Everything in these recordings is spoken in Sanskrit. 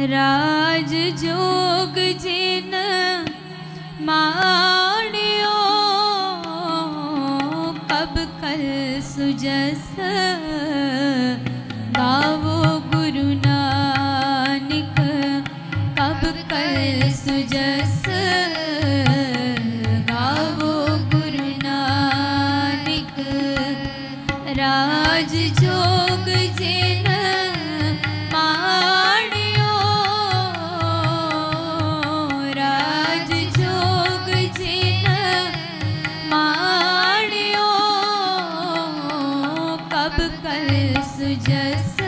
राज जोग जिन माणियो कल सुजस गावो माणियो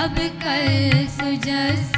सब कल सुजस